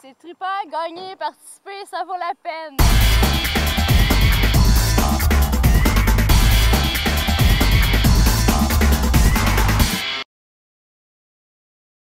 c'est trippant, gagner, participer, ça vaut la peine.